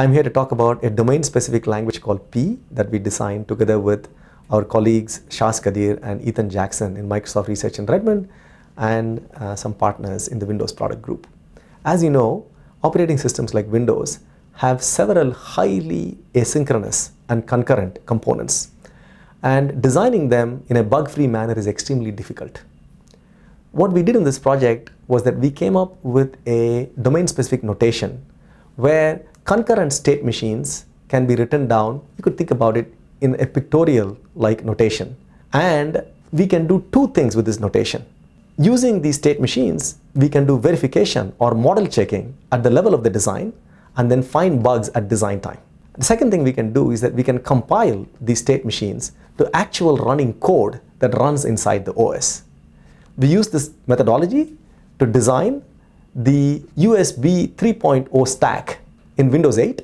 I'm here to talk about a domain-specific language called P that we designed together with our colleagues Shaz Qadeer and Ethan Jackson in Microsoft Research in Redmond and uh, some partners in the Windows product group. As you know, operating systems like Windows have several highly asynchronous and concurrent components and designing them in a bug-free manner is extremely difficult. What we did in this project was that we came up with a domain-specific notation where concurrent state machines can be written down, you could think about it in a pictorial-like notation. And we can do two things with this notation. Using these state machines, we can do verification or model checking at the level of the design and then find bugs at design time. The second thing we can do is that we can compile these state machines to actual running code that runs inside the OS. We use this methodology to design the USB 3.0 stack in Windows 8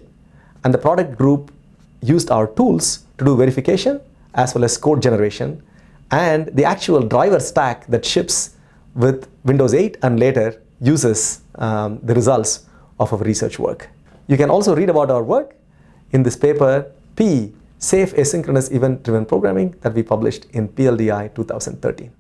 and the product group used our tools to do verification as well as code generation and the actual driver stack that ships with Windows 8 and later uses um, the results of our research work. You can also read about our work in this paper P, Safe Asynchronous Event Driven Programming that we published in PLDI 2013.